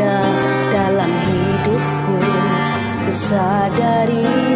ada dalam hidupku. Ku sadari